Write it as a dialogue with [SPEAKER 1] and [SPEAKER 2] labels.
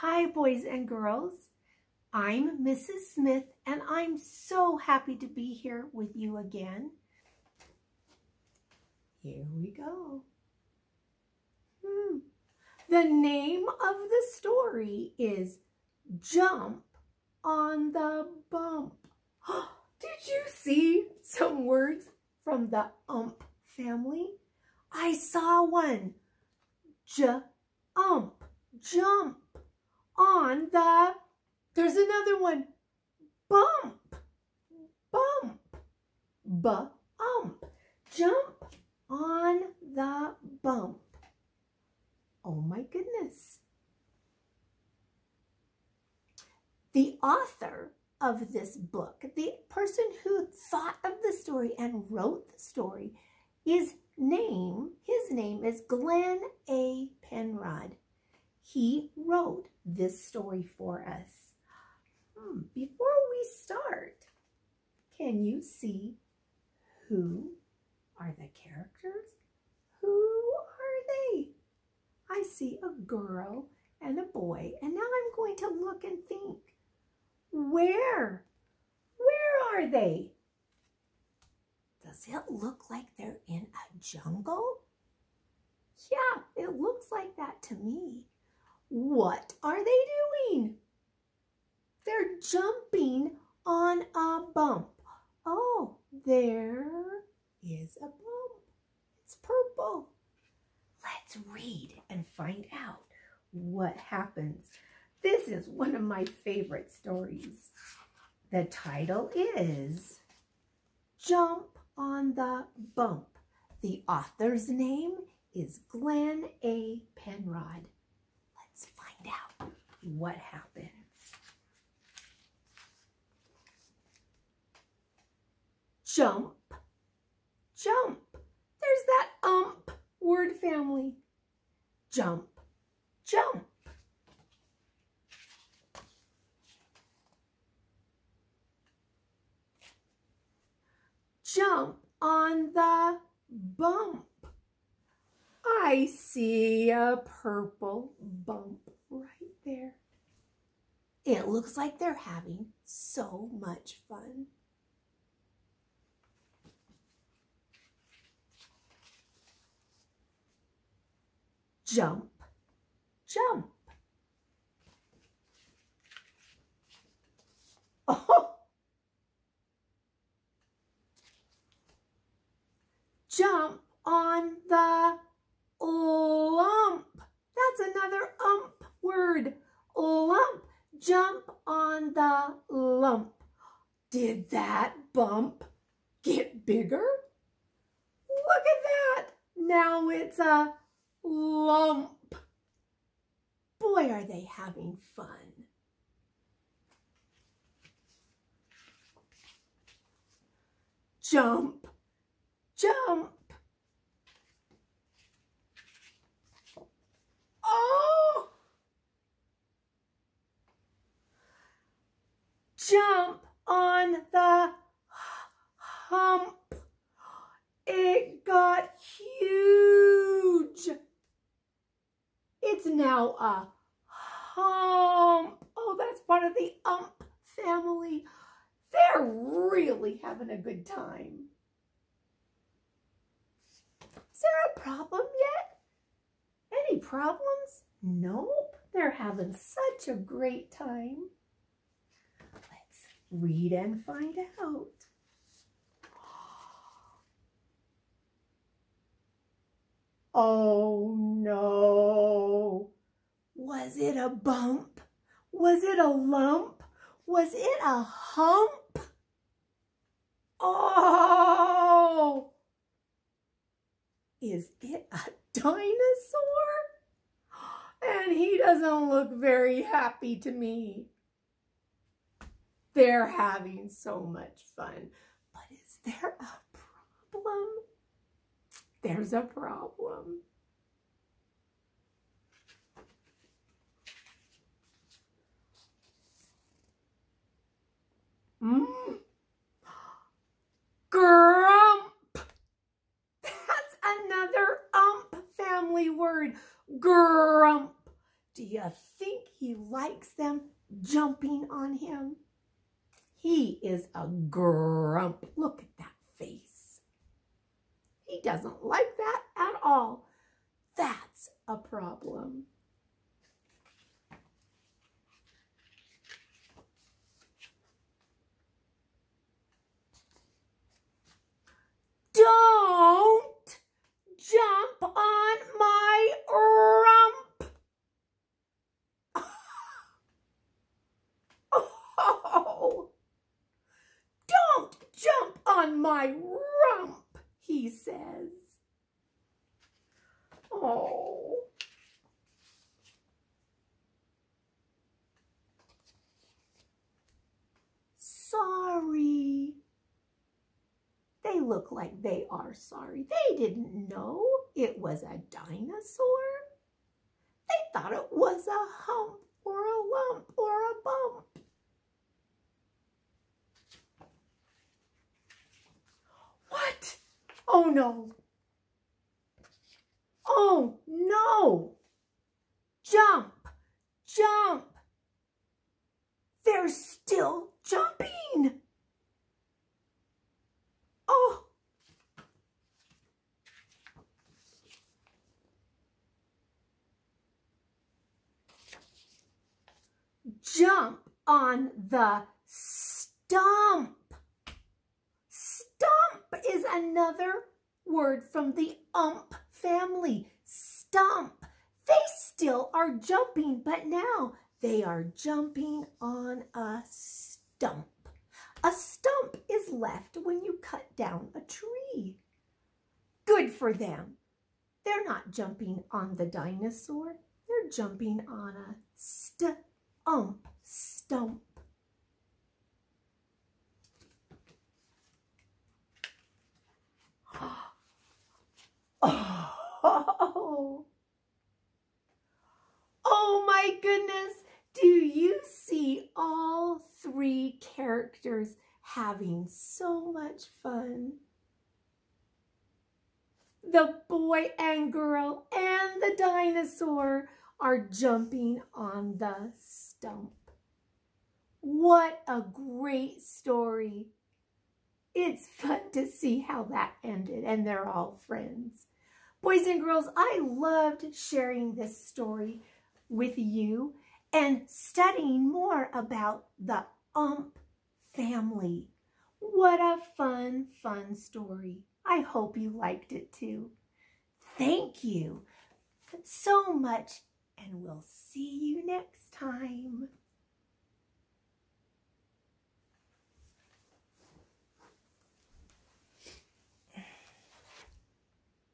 [SPEAKER 1] Hi, boys and girls. I'm Mrs. Smith, and I'm so happy to be here with you again. Here we go. Hmm. The name of the story is Jump on the Bump. Did you see some words from the ump family? I saw one. J-ump, jump on the, there's another one. Bump, bump, b-ump, jump on the bump. Oh my goodness. The author of this book, the person who thought of the story and wrote the story is name, his name is Glen A. Penrod. He wrote this story for us. Hmm, before we start, can you see who are the characters? Who are they? I see a girl and a boy, and now I'm going to look and think, where? Where are they? Does it look like they're in a jungle? Yeah, it looks like that to me. What are they doing? They're jumping on a bump. Oh, there is a bump. It's purple. Let's read and find out what happens. This is one of my favorite stories. The title is Jump on the Bump. The author's name is Glen A. Penrod. Find out what happens. Jump, jump. There's that ump word family. Jump, jump. Jump on the bump. I see a purple bump. It looks like they're having so much fun. Jump, jump. Oh! Jump on the lump. That's another ump word. Lump. Jump on the lump. Did that bump get bigger? Look at that. Now it's a lump. Boy, are they having fun. Jump, jump. Oh! Jump on the hump. It got huge. It's now a hump. Oh, that's part of the ump family. They're really having a good time. Is there a problem yet? Any problems? Nope. They're having such a great time. Read and find out. Oh no. Was it a bump? Was it a lump? Was it a hump? Oh! Is it a dinosaur? And he doesn't look very happy to me. They're having so much fun. But is there a problem? There's a problem. Mm. Grump. That's another ump family word. Grump. Do you think he likes them jumping on him? He is a grump. Look at that face. He doesn't like that at all. That's a problem. Don't jump on my rump. Oh, don't jump on my rump, he says. Oh. Sorry. They look like they are sorry. They didn't know it was a dinosaur. They thought it was a hump or a lump or a bump. What? Oh no. Oh no. Jump, jump. They're still jumping. Oh. Jump on the stump. Another word from the ump family. Stump. They still are jumping, but now they are jumping on a stump. A stump is left when you cut down a tree. Good for them. They're not jumping on the dinosaur. They're jumping on a stump, stump. Oh, oh my goodness. Do you see all three characters having so much fun? The boy and girl and the dinosaur are jumping on the stump. What a great story. It's fun to see how that ended and they're all friends. Boys and girls, I loved sharing this story with you and studying more about the Ump family. What a fun, fun story. I hope you liked it too. Thank you so much, and we'll see you next time.